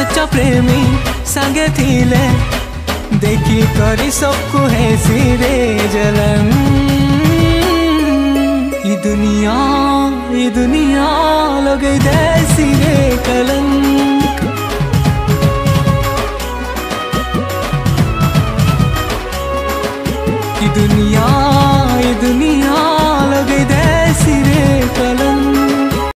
सच्चा प्रेमी संगे थिले। देखी करी सबको है सिरे जलन। ये दुनिया ये दुनिया लगे दे सिरे कलंक दुनिया